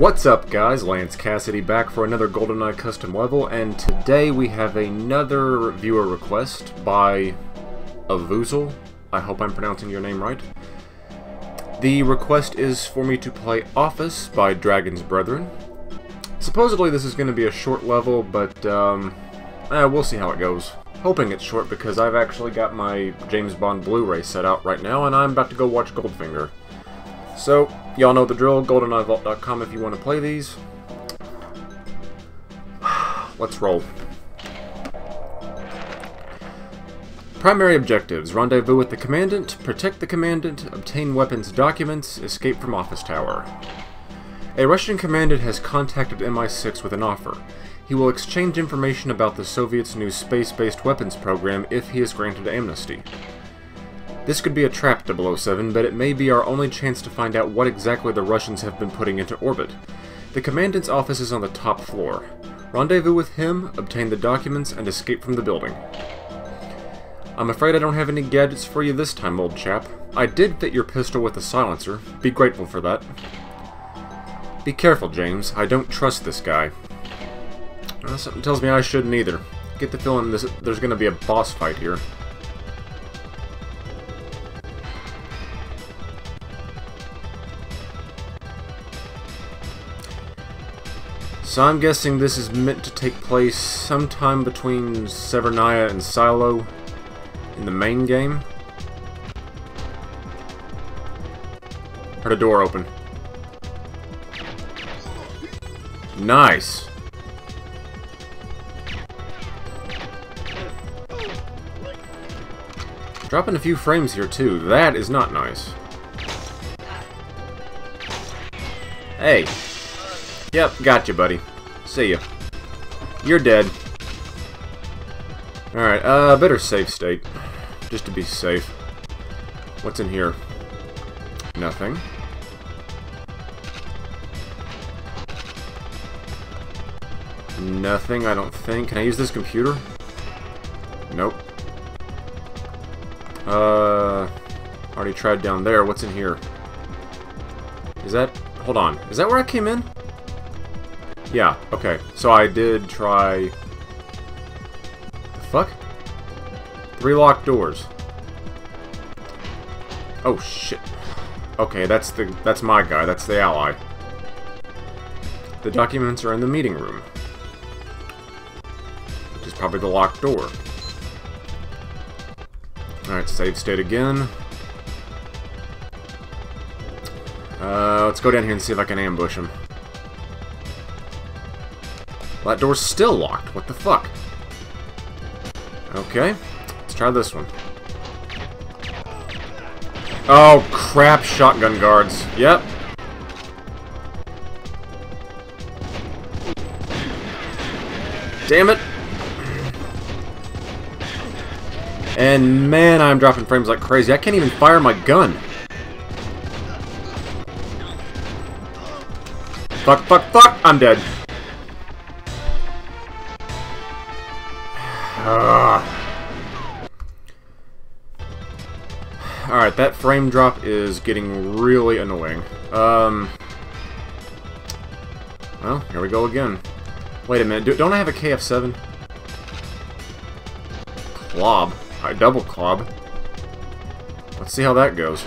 What's up guys, Lance Cassidy back for another GoldenEye custom level, and today we have another viewer request by Avuzel. I hope I'm pronouncing your name right. The request is for me to play Office by Dragonsbrethren. Supposedly this is going to be a short level, but um, eh, we'll see how it goes. Hoping it's short because I've actually got my James Bond Blu-ray set out right now, and I'm about to go watch Goldfinger. So, y'all know the drill, goldeneyevault.com if you want to play these. Let's roll. Primary objectives. Rendezvous with the Commandant, protect the Commandant, obtain weapons documents, escape from Office Tower. A Russian Commandant has contacted MI6 with an offer. He will exchange information about the Soviets' new space-based weapons program if he is granted amnesty. This could be a trap, 007, but it may be our only chance to find out what exactly the Russians have been putting into orbit. The Commandant's office is on the top floor. Rendezvous with him, obtain the documents, and escape from the building. I'm afraid I don't have any gadgets for you this time, old chap. I did fit your pistol with a silencer. Be grateful for that. Be careful, James. I don't trust this guy. Well, something tells me I shouldn't either. Get the feeling this, there's going to be a boss fight here. So I'm guessing this is meant to take place sometime between Severnaya and Silo in the main game. Heard a door open. Nice. Dropping a few frames here too. That is not nice. Hey, Yep, gotcha, buddy. See ya. You're dead. Alright, uh, better safe state. Just to be safe. What's in here? Nothing. Nothing, I don't think. Can I use this computer? Nope. Uh, already tried down there. What's in here? Is that... Hold on. Is that where I came in? Yeah, okay. So I did try... The fuck? Three locked doors. Oh, shit. Okay, that's the that's my guy. That's the ally. The documents are in the meeting room. Which is probably the locked door. Alright, save state again. Uh, let's go down here and see if I can ambush him. That door's still locked. What the fuck? Okay. Let's try this one. Oh, crap. Shotgun guards. Yep. Damn it. And man, I'm dropping frames like crazy. I can't even fire my gun. Fuck, fuck, fuck! I'm dead. Alright, that frame drop is getting really annoying. Um, well, here we go again. Wait a minute, do, don't I have a KF-7? Klobb. I double klobb. Let's see how that goes.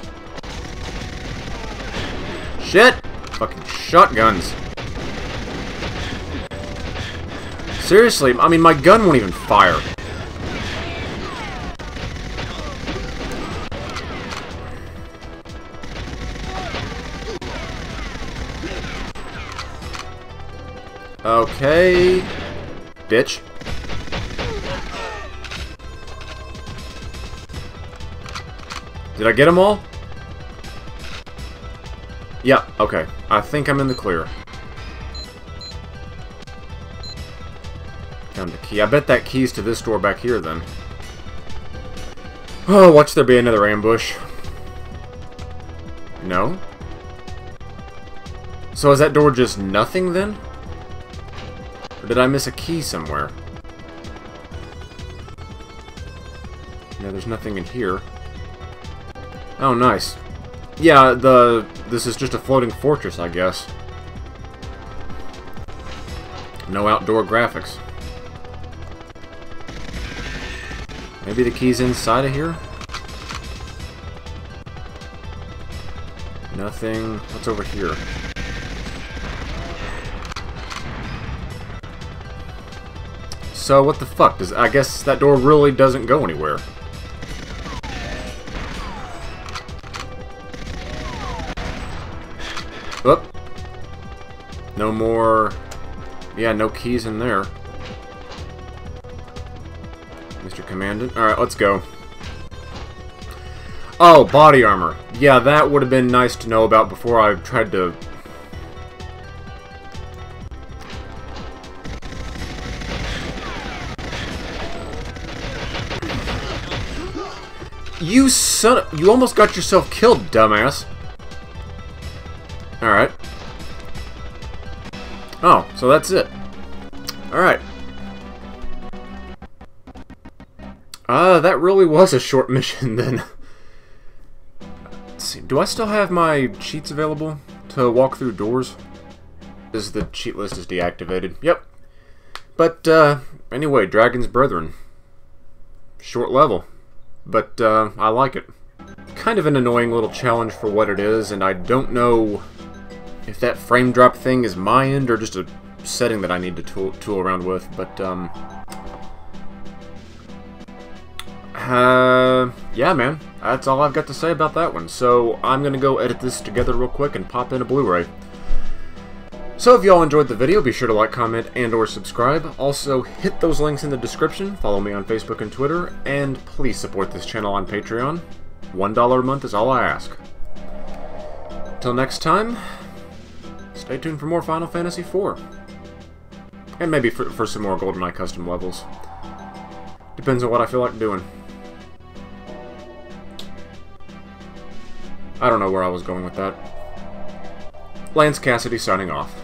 Shit! Fucking shotguns. Seriously, I mean, my gun won't even fire. Okay. Bitch. Did I get them all? Yeah, okay. I think I'm in the clear. Found the key. I bet that key's to this door back here, then. Oh, watch there be another ambush. No? So is that door just nothing, then? Or did I miss a key somewhere? No, there's nothing in here. Oh, nice. Yeah, the this is just a floating fortress, I guess. No outdoor graphics. Maybe the key's inside of here? Nothing. What's over here? So what the fuck? Does I guess that door really doesn't go anywhere. Oop. No more... Yeah, no keys in there. Mr. Commandant. Alright, let's go. Oh, body armor. Yeah, that would have been nice to know about before I tried to You son You almost got yourself killed, dumbass. Alright. Oh, so that's it. Alright. Uh, that really was a short mission then. See, do I still have my cheats available to walk through doors? Is the cheat list is deactivated? Yep. But, uh, anyway, Dragonsbrethren. Short level but uh, I like it. Kind of an annoying little challenge for what it is, and I don't know if that frame drop thing is my end or just a setting that I need to tool, tool around with, but um, uh, yeah, man, that's all I've got to say about that one. So I'm going to go edit this together real quick and pop in a Blu-ray. So if y'all enjoyed the video, be sure to like, comment, and or subscribe. Also, hit those links in the description, follow me on Facebook and Twitter, and please support this channel on Patreon. $1 a month is all I ask. Till next time, stay tuned for more Final Fantasy IV. And maybe for, for some more GoldenEye custom levels. Depends on what I feel like doing. I don't know where I was going with that. Lance Cassidy signing off.